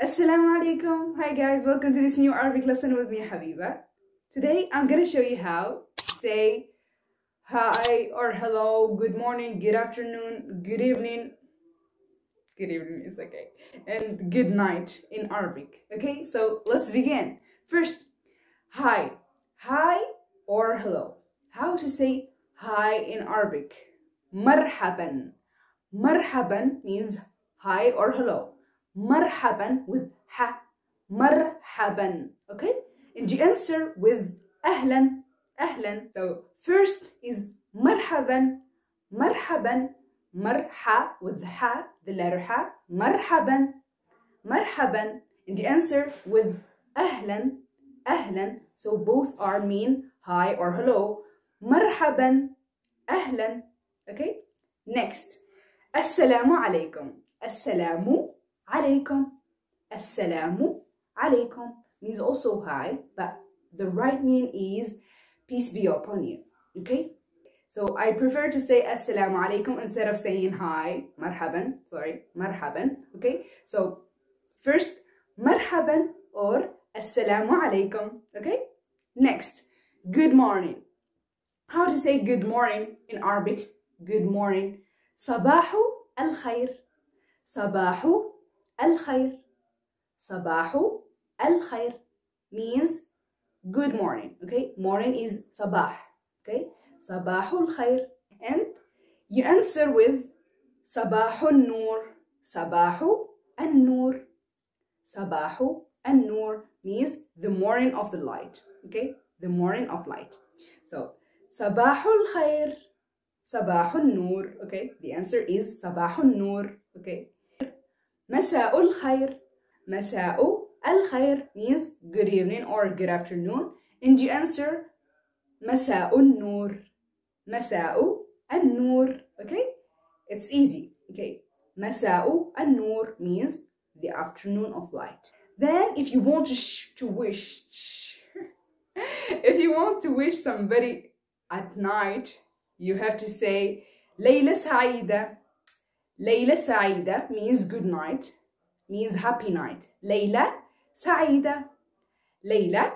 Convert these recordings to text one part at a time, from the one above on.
Assalamu alaikum. Hi guys, welcome to this new Arabic lesson with me, Habiba. Today I'm gonna show you how to say hi or hello, good morning, good afternoon, good evening. Good evening is okay. And good night in Arabic. Okay, so let's begin. First, hi. Hi or hello. How to say hi in Arabic? Marhaban. Marhaban means hi or hello. Marhaban with ha. Marhaban. Okay? And the answer with ahlan. Ahlan. So first is marhaban. Marhaban. Marha with ha, the letter ha. Marhaban. Marhaban. And the answer with ahlan. Ahlan. So both are mean hi or hello. Marhaban. Ahlan. Okay? Next. Assalamu alaikum. Assalamu alaikum. Assalamu alaikum means also hi, but the right mean is peace be upon you. Okay? So I prefer to say assalamu alaikum instead of saying hi, marhaban, sorry, marhaban. Okay? So first, marhaban or assalamu alaikum. Okay? Next, good morning. How to say good morning in Arabic? Good morning. Sabahu al khair. Sabahu Sabahu al khair means good morning. Okay, morning is sabah. Okay, sabahul khair, and you answer with. Sabahu an nur. Sabahu an nur means the morning of the light. Okay, the morning of light. So sabahul khair. Sabahun nur. Okay, the answer is sabahun nur. Okay. Khair. Masa'u al khair means good evening or good afternoon. And you answer nur. Masa'u an nur. Okay? It's easy. Okay. An nur means the afternoon of light. Then if you want to, to wish, if you want to wish somebody at night, you have to say Layla Saida. Layla Saida means good night, means happy night. Layla Saida. Layla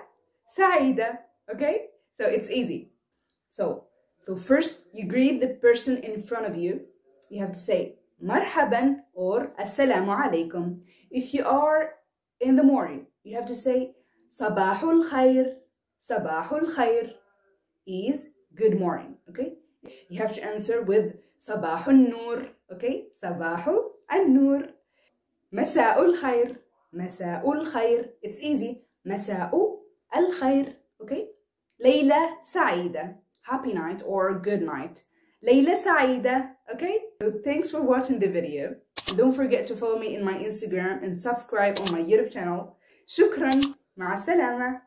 Saida. Okay? So it's easy. So so first you greet the person in front of you. You have to say marhaban or assalamu alaikum. If you are in the morning, you have to say sabahul khair. Sabahul khair is good morning. Okay? You have to answer with sabahun nur. Okay? Sabahu an nur. Masa'ul khair. Masa'ul khair. It's easy. Masa'u al khair. Okay? Layla Saida. Happy night or good night. Layla Saida. Okay? So thanks for watching the video. Don't forget to follow me in my Instagram and subscribe on my YouTube channel. Shukran. مع السلامة.